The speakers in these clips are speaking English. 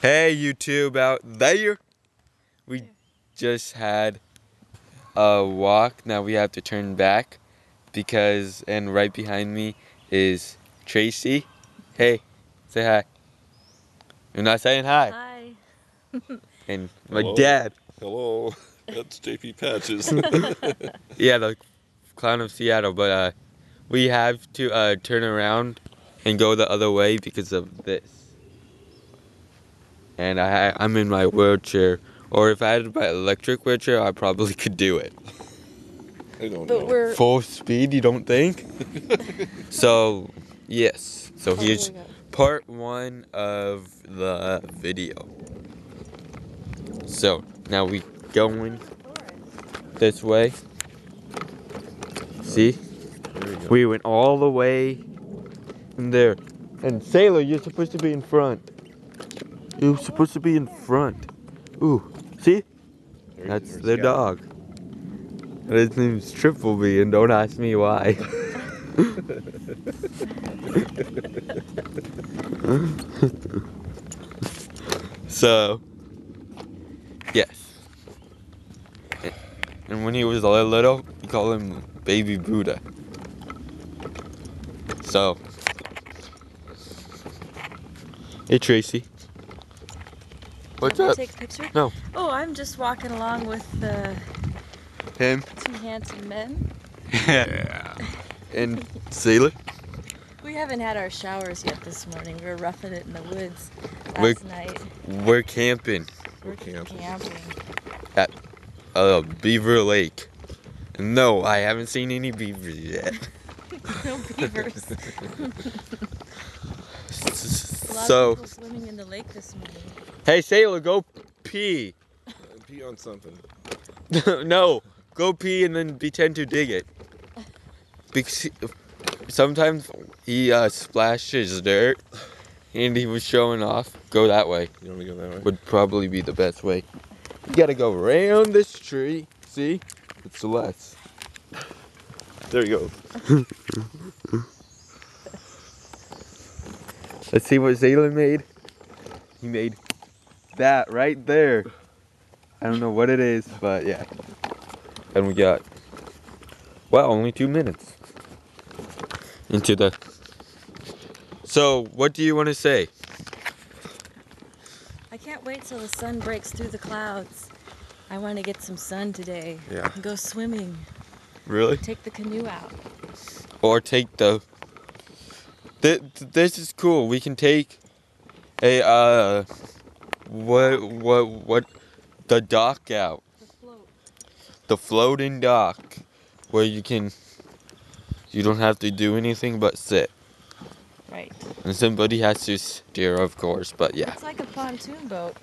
Hey, YouTube out there. We just had a walk. Now we have to turn back because, and right behind me is Tracy. Hey, say hi. You're not saying hi. Hi. And my Hello. dad. Hello, that's JP Patches. Yeah, the clown of Seattle. But uh, we have to uh, turn around and go the other way because of this. And I, I'm in my wheelchair. Or if I had my electric wheelchair, I probably could do it. I don't But know. we're. Full speed, you don't think? so, yes. So Oh, here's here we part one of the video. So now we going this way. See? There we go. We went all the way in there. And Sailor, you're supposed to be in front. You're supposed to be in front. Ooh, see? That's their Scout. dog. His name's Triple B, and don't ask me why. so, yes. And when he was a little, we call him Baby Buddha. So, hey Tracy. What's Can up? Take a picture? No. Oh, I'm just walking along with the Him two handsome men. Yeah. and Sailor. We haven't had our showers yet this morning. We were roughing it in the woods last We're- night. We're camping We're camping. Camping. at uh, Beaver Lake. No, I haven't seen any beavers yet. no beavers. A lot so, of people swimming in the lake this morning. Hey Sailor, go pee. Pee on something. no, go pee and then pretend to dig it. Because sometimes he uh, splashes dirt, and he was showing off. Go that way You want to go that way? would probably be the best way. You gotta go around this tree. See, it's less. There you go. Let's see what Sailor made. He made that right there. I don't know what it is, but yeah. And we got, well, only two minutes into the. So, what do you want to say? I can't wait till the sun breaks through the clouds. I want to get some sun today. Yeah. And go swimming. Really? Take the canoe out. Or take the. Th- th- this is cool. We can take a uh, what what what, the dock out. The float. the floating dock where you can you don't have to do anything but sit Right. and somebody has to steer of course but yeah It's like a pontoon boat.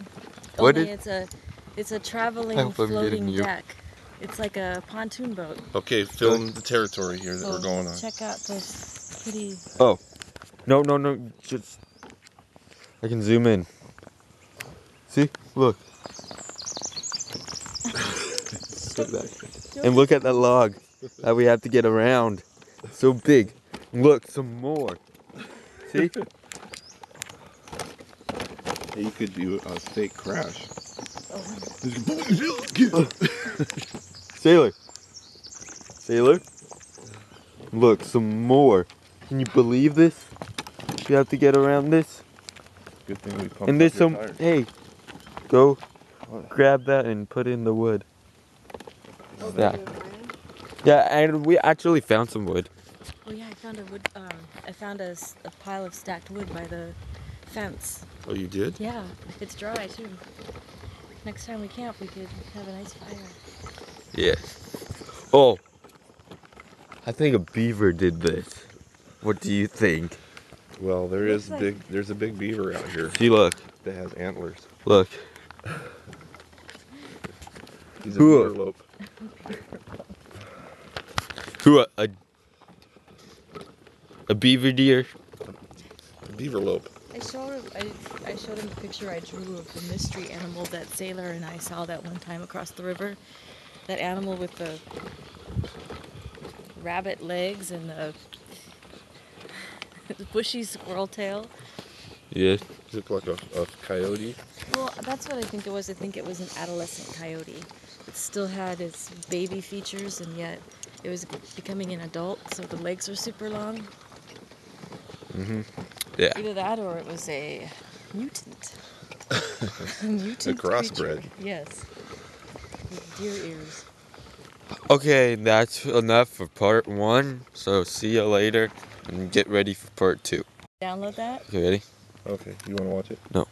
What Only did- it's a it's a traveling I hope I'm getting floating deck. It's like a pontoon boat. Okay, film the territory here that we're going on. Check out this pretty. Oh, no no no just i can zoom in see? Look. Look that. and look at that log that we have to get around. So big. Look some more. See? You could do a fake crash. sailor. Sailor. Look some more. Can you believe this? You have to get around this? Good thing we pumped And there's some. tires. Hey, go grab that and put in the wood. Yeah. Yeah, and we actually found some wood. Oh yeah, I found a wood. Um, I found a pile of stacked wood by the fence. Oh, you did? Yeah, it's dry too. Next time we camp, we could have a nice fire. Yes. Oh, I think a beaver did this. What do you think? Well, there Looks is like- big. There's a big beaver out here See, look, that has antlers. look. He's a Cool. beaver lope. Who uh, a, uh, a a beaver deer? Beaver lope. I showed him. I, I showed him the picture I drew of the mystery animal that Sailor and I saw that one time across the river. That animal with the rabbit legs and the bushy squirrel tail. Yeah. Does it look like a, a coyote? Well, that's what I think it was. I think it was an adolescent coyote. It still had its baby features, and yet it was becoming an adult, so the legs were super long. Mm-hmm. Yeah. Either that or it was a mutant. a mutant. crossbred. creature. Yes. With deer ears. Okay, that's enough for part one. So see you later and get ready for part two. Download that. Okay, ready? Okay, you want to watch it? No.